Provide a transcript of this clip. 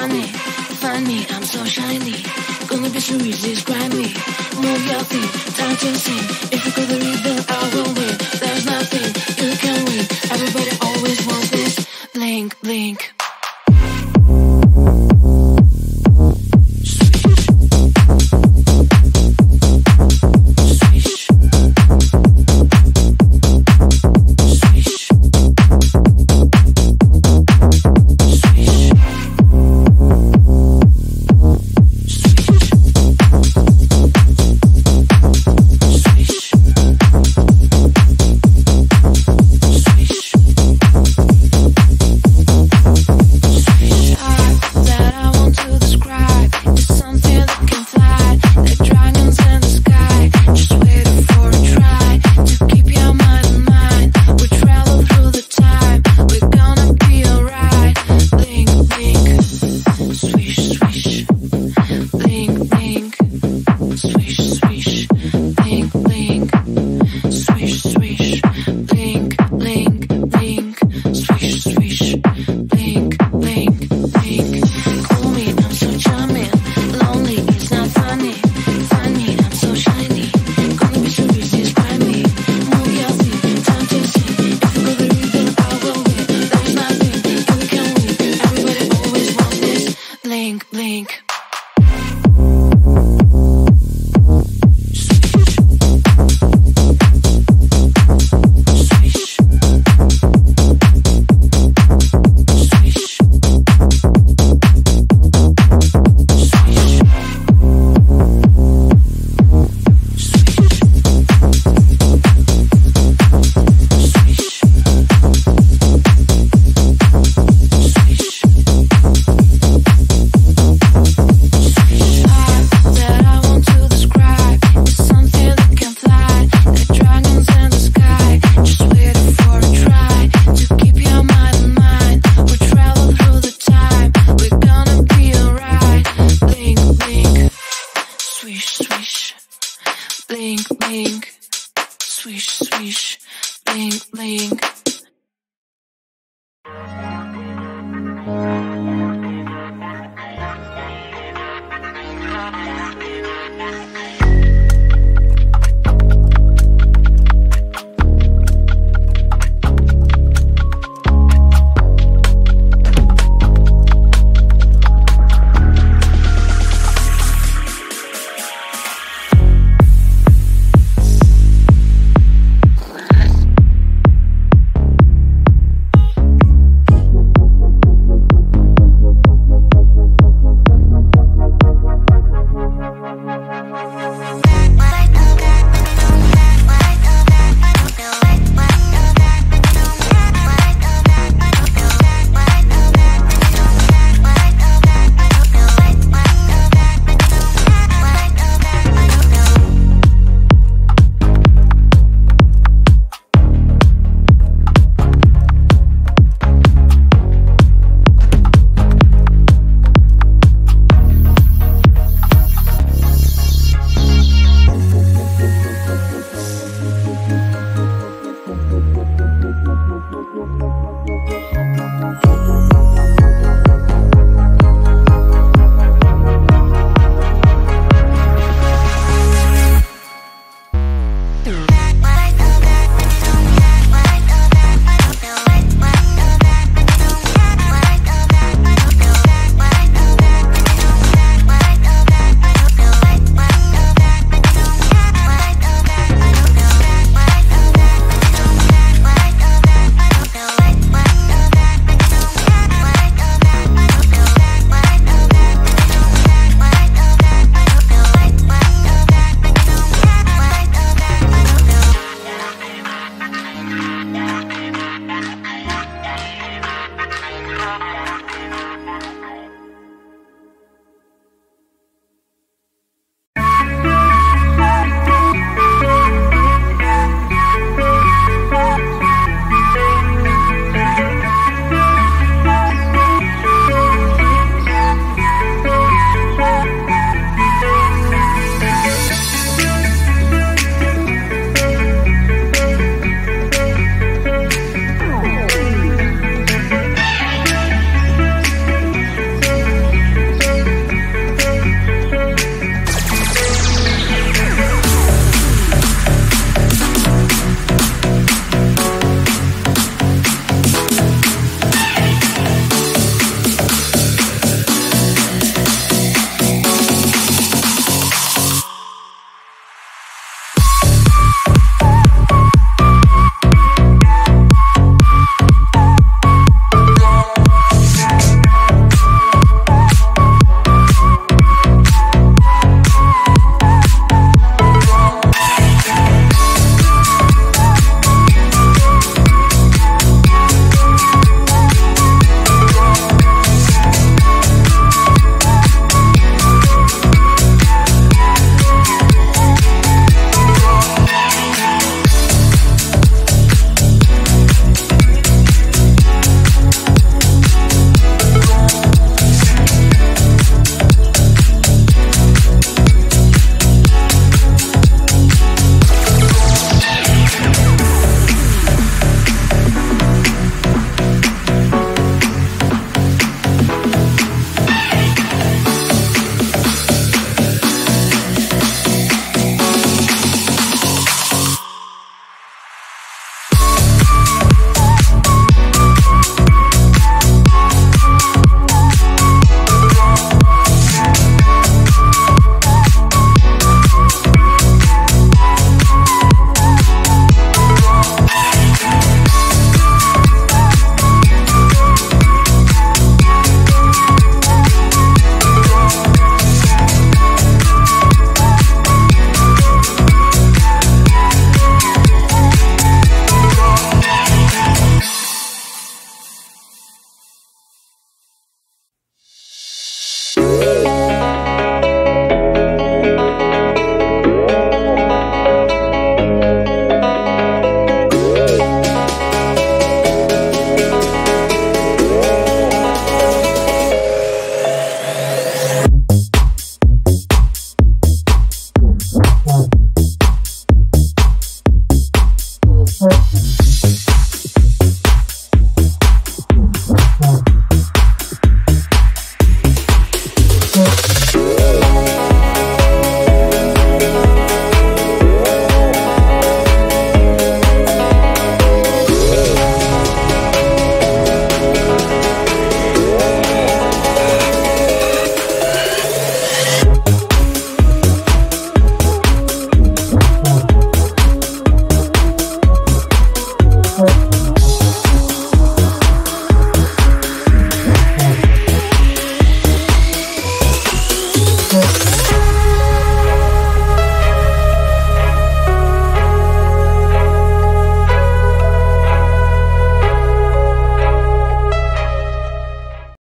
funny, funny, I'm so shiny. Gonna be so easy, grimy. Move your feet, time to sing. If you go the rhythm, I will win. There's nothing you can win. Everybody always wants this. Blink, blink.